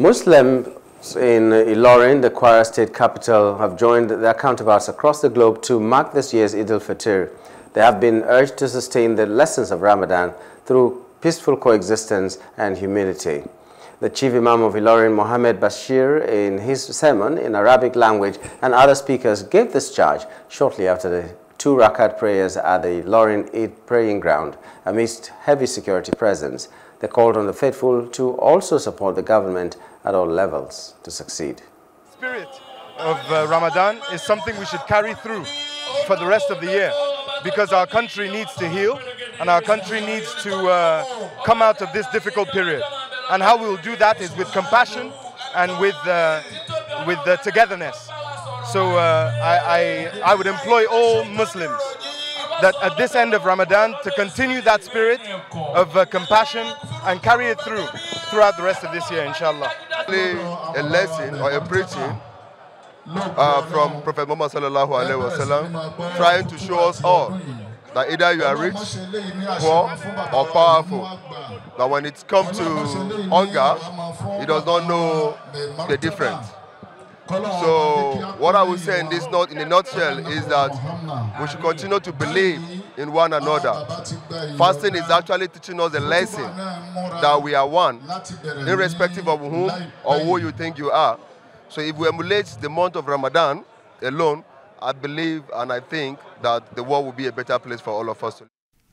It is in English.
Muslims in Ilorin, the Kwara state capital, have joined their counterparts across the globe to mark this year's Eid al-Fitr. They have been urged to sustain the lessons of Ramadan through peaceful coexistence and humility. The chief imam of Ilorin, Mohammed Bashir, in his sermon in Arabic language and other speakers gave this charge shortly after the two rakat prayers at the Ilorin Eid praying ground amidst heavy security presence. They called on the faithful to also support the government at all levels to succeed. Spirit of uh, Ramadan is something we should carry through for the rest of the year because our country needs to heal and our country needs to uh, come out of this difficult period. And how we will do that is with compassion and with, uh, with togetherness. So uh, I, I, I would employ all Muslims that at this end of Ramadan to continue that spirit of uh, compassion and carry it through throughout the rest of this year, inshallah. A lesson or a preaching uh, from Prophet Muhammad trying to show us all that either you are rich, poor, or powerful. That when it comes to hunger, he does not know the difference. So what I would say in this note, in a nutshell, is that we should continue to believe in one another. Fasting is actually teaching us a lesson that we are one, irrespective of whom or who you think you are. So if we emulate the month of Ramadan alone, I believe and I think that the world will be a better place for all of us.